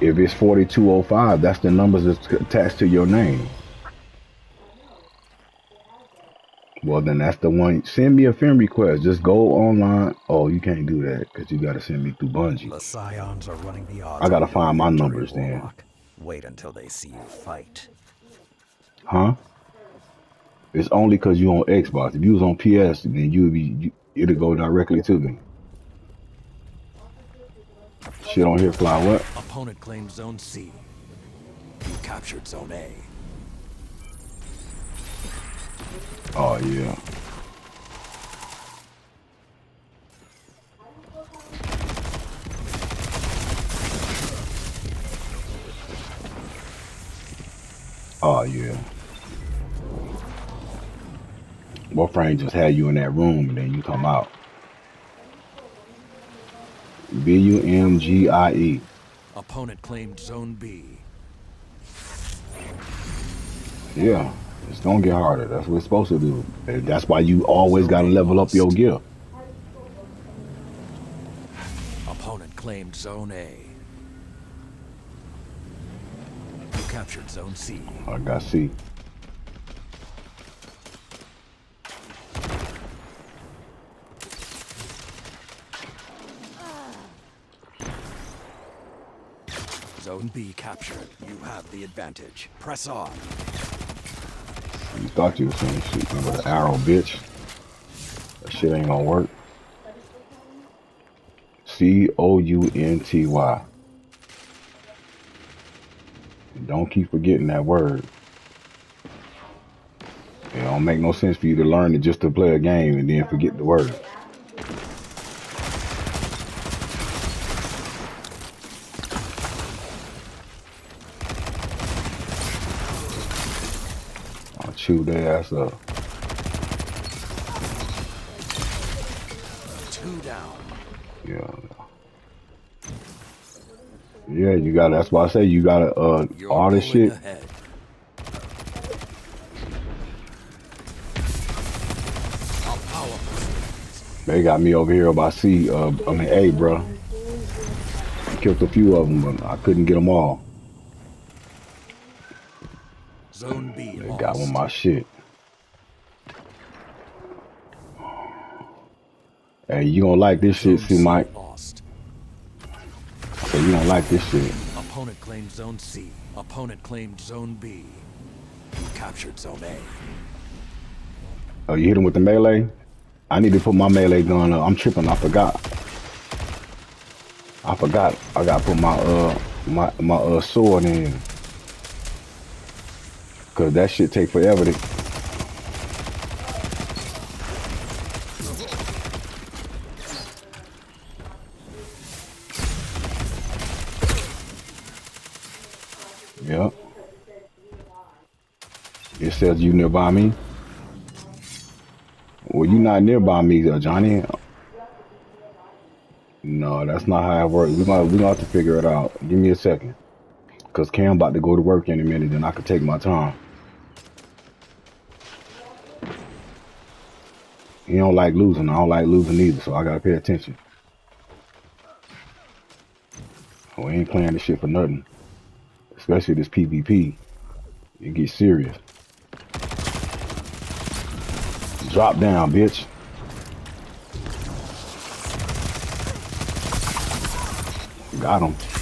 If it's 4205, that's the numbers that's attached to your name. Well, then that's the one. Send me a friend request. Just go online. Oh, you can't do that because you got to send me through Bungie. The Scions are running the odds. I got to find my numbers then. Wait until they see you fight. Huh? It's only because you're on Xbox. If you was on PS, then you would be, you, it'll go directly to me. Shit on here fly what? Opponent claims Zone C. You captured Zone A. Oh, yeah. Oh, yeah. Warframe just had you in that room and then you come out. B U M G I E. Opponent claimed Zone B. Yeah. It's gonna get harder. That's what it's supposed to do. And that's why you always gotta level up your gear. Opponent claimed Zone A. You captured Zone C. I got C. Zone B captured. You have the advantage. Press on. You thought you was saying shit with an arrow, bitch. That shit ain't gonna work. C O U N T Y. Don't keep forgetting that word. It don't make no sense for you to learn it just to play a game and then forget the word. I'll their ass up. Two down. Yeah. Yeah, you got. That's why I say you gotta. Uh, You're all this shit. ahead. They got me over here by C. Uh, I mean, A, bro. Killed a few of them, but I couldn't get them all. Zone B They got on my shit. Hey, you gonna like this shit, see, Mike? Lost. Hey, you don't like this shit. Opponent claimed Zone C. Opponent claimed Zone B. You captured Zone A. Oh, you hit him with the melee? I need to put my melee gun up. I'm tripping. I forgot. I forgot. I gotta put my uh my my uh sword in. Cause that shit take forever to. Yep. It says you nearby me. Well, you not nearby me, uh, Johnny. No, that's not how it works. We're gonna we gonna have to figure it out. Give me a second. Cause Cam about to go to work in a minute, and I can take my time. He don't like losing. I don't like losing either, so I gotta pay attention. We ain't playing this shit for nothing. Especially this PvP. It gets serious. Drop down, bitch. Got him.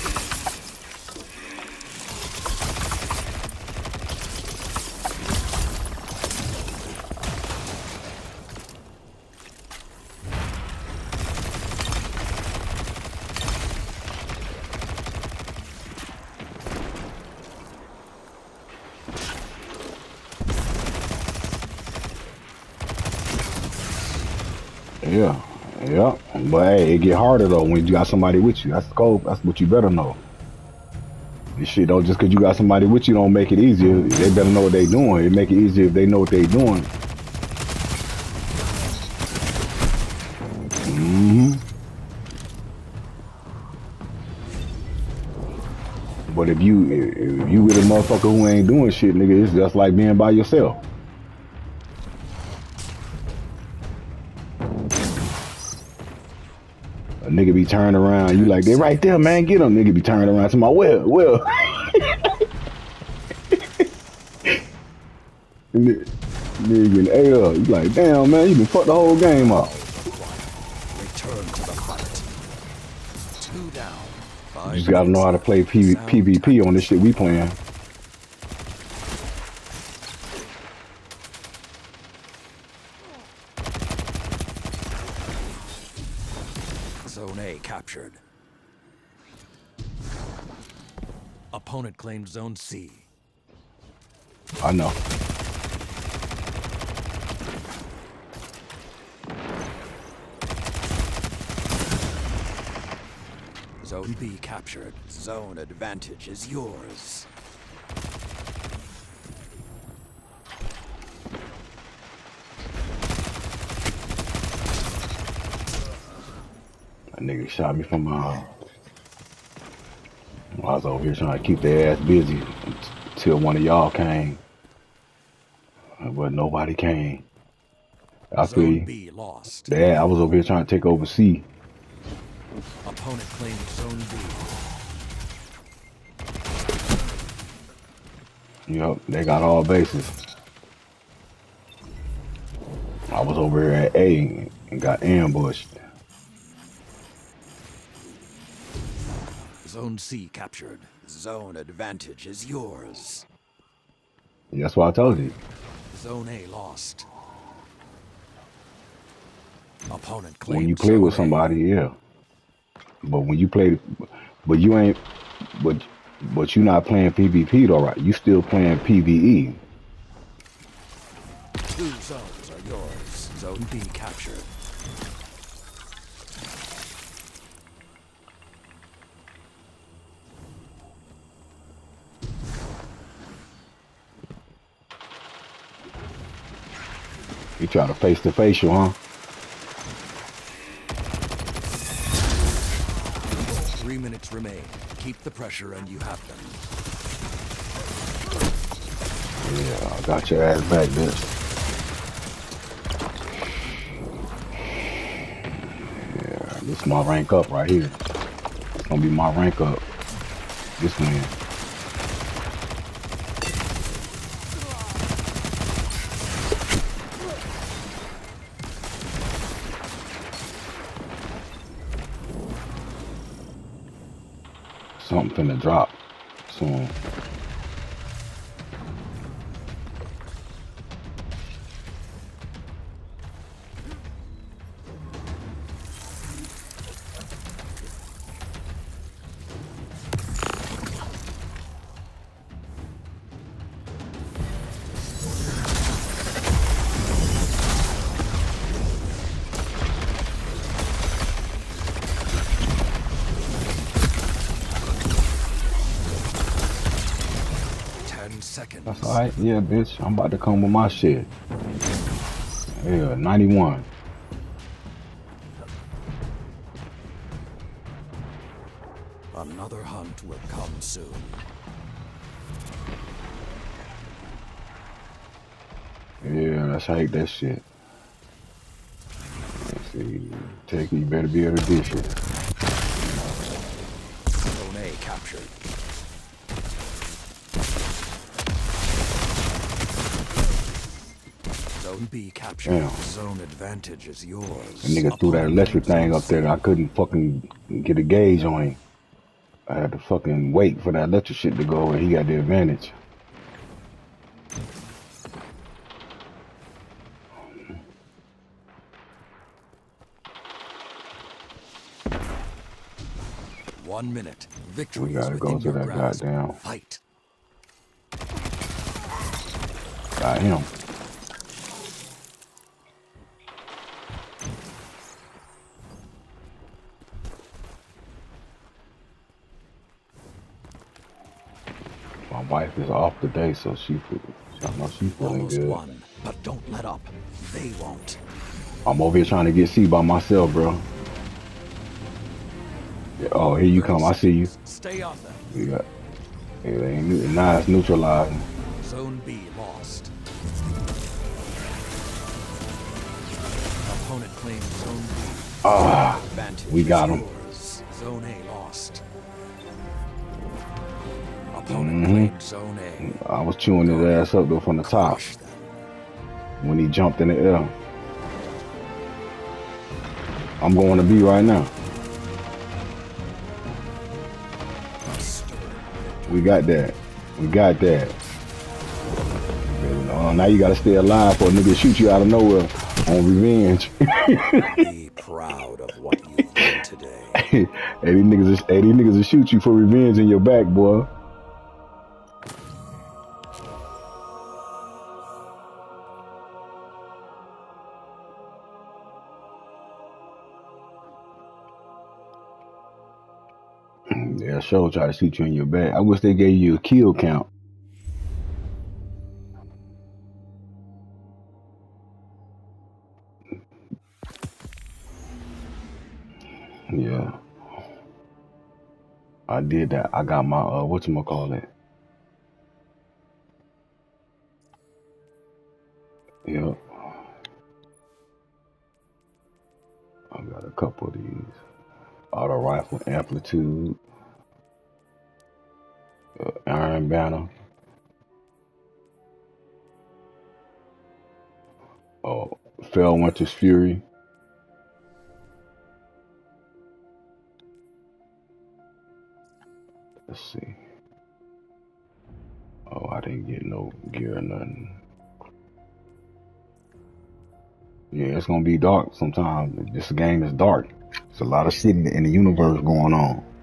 Yeah, yeah. But hey, it get harder though when you got somebody with you. That's the code. That's what you better know. This shit don't just cause you got somebody with you don't make it easier. They better know what they doing. It make it easier if they know what they doing. hmm But if you if you with a motherfucker who ain't doing shit, nigga, it's just like being by yourself. Nigga be turning around. You like, they right there, man. Get them. Nigga be turning around to my well, well. nigga, getting ate up. You like, damn, man, you been fucked the whole game up. Return to the fight. Two down. You just gotta know how to play PvP on this shit we playing. Zone A captured. Opponent claimed Zone C. I know. Zone B captured. Zone advantage is yours. That nigga shot me from uh I was over here trying to keep their ass busy until one of y'all came. But nobody came. I feel you. Lost. Yeah, I was over here trying to take over C. Opponent claimed Zone B. Yep, they got all bases. I was over here at A and got ambushed. Zone C captured. Zone advantage is yours. That's what I told you. Zone A lost. Opponent claimed When you play with somebody, yeah. But when you play, but you ain't, but but you not playing PvP all right. right? You still playing PvE. Two zones are yours. Zone B captured. You try to face to face you, huh? Three minutes remain. Keep the pressure and you have them. Yeah, I got your ass back, bitch. Yeah, this is my rank up right here. It's gonna be my rank up. This win. Something to drop soon. That's alright. Yeah, bitch. I'm about to come with my shit. Yeah, 91. Another hunt will come soon. Yeah, let's hate that shit. Let's see. Take you better be able to dish it. Zone A captured. Zone B captured. Damn. Zone advantage is yours. That nigga threw that electric thing up there. Zone I couldn't fucking get a gauge on him. I had to fucking wait for that electric shit to go and he got the advantage. One minute. Victory We gotta go to that grasp. goddamn- Fight. Got him. Wife is off today, so she I know she's feeling Almost good. won, but don't let up. They won't. I'm over here trying to get C by myself, bro. Yeah, oh, here you come. I see you. Stay on them. You got. Yeah, they ain't now it's neutralizing. Zone B lost. Opponent claims Zone B. Ah, we got him. Zone A lost. Opponent Mhm. claimed Zone A. I was chewing his ass up though from the top when he jumped in the air. I'm going to B right now. We got that. We got that. Uh, now you gotta stay alive for a nigga shoot you out of nowhere on revenge. Be proud of what you did today. hey, these niggas, hey, these niggas will shoot you for revenge in your back, boy. Yeah, sure. Try to shoot you in your back. I wish they gave you a kill count. Yeah. I did that. I got my uh whatchamacallit. Yep. I got a couple of these. Auto rifle amplitude. Iron banner. Oh, Felwinter's Fury. Let's see. Oh, I didn't get no gear or nothing. Yeah, it's gonna be dark sometimes. This game is dark. There's a lot of shit in the universe going on.